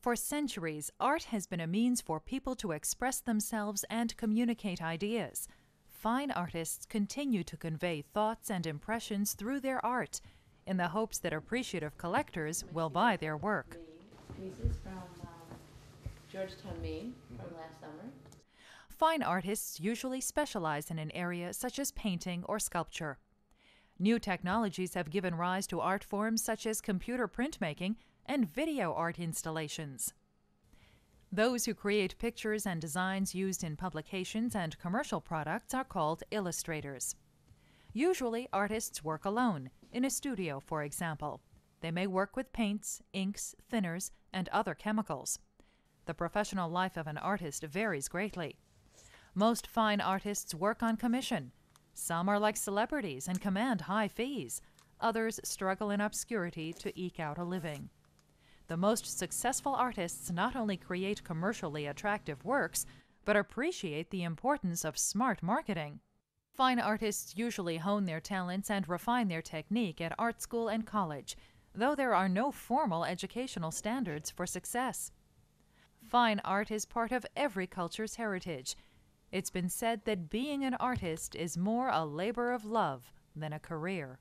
For centuries, art has been a means for people to express themselves and communicate ideas. Fine artists continue to convey thoughts and impressions through their art in the hopes that appreciative collectors will buy their work. Pieces from um, Georgetown, Maine, from last summer. Fine artists usually specialize in an area such as painting or sculpture. New technologies have given rise to art forms such as computer printmaking and video art installations. Those who create pictures and designs used in publications and commercial products are called illustrators. Usually, artists work alone, in a studio, for example. They may work with paints, inks, thinners, and other chemicals. The professional life of an artist varies greatly. Most fine artists work on commission. Some are like celebrities and command high fees. Others struggle in obscurity to eke out a living. The most successful artists not only create commercially attractive works, but appreciate the importance of smart marketing. Fine artists usually hone their talents and refine their technique at art school and college, though there are no formal educational standards for success. Fine art is part of every culture's heritage it's been said that being an artist is more a labor of love than a career.